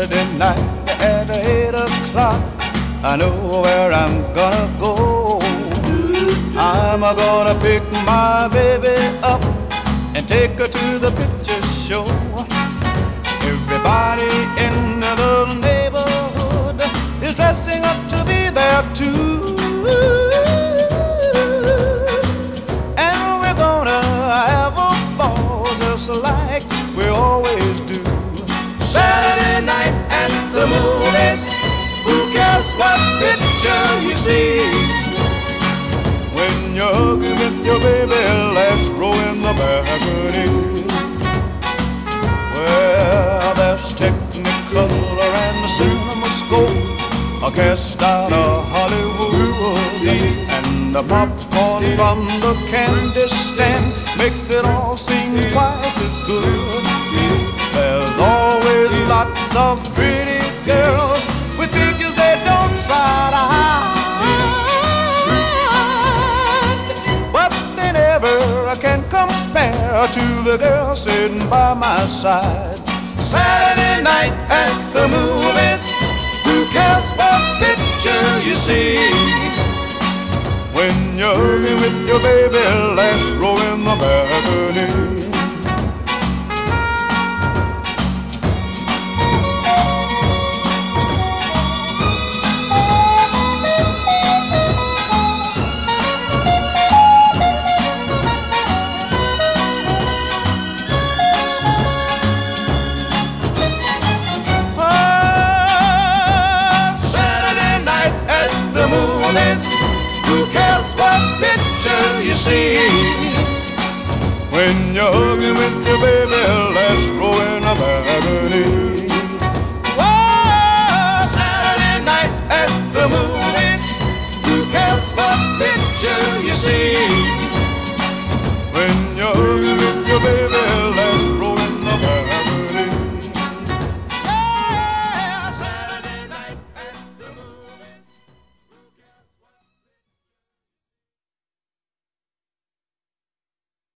Saturday night at eight o'clock. I know where I'm gonna go. I'm gonna pick my baby up and take her to the picture show. Everybody in the cares what picture you see? When you're hugging with your baby, last row in the balcony. Well, there's Technicolor and the CinemaScope, a cast out of Hollywood, and the popcorn from the candy stand makes it all seem twice as good. There's always lots of never can compare to the girl sitting by my side. Saturday night at the movies. Who cares what picture you see? When you're with your baby, row in the balcony. just the picture you see. When you're hugging with your baby, let's growing up agony. Saturday night at the movies, what picture you see? When you're